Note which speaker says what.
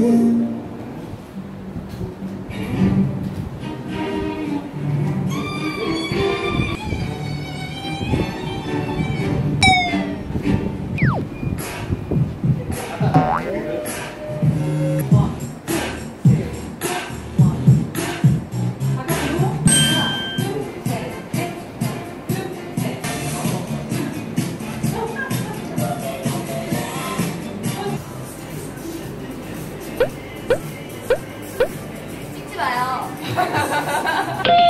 Speaker 1: Senhor.
Speaker 2: 봐요.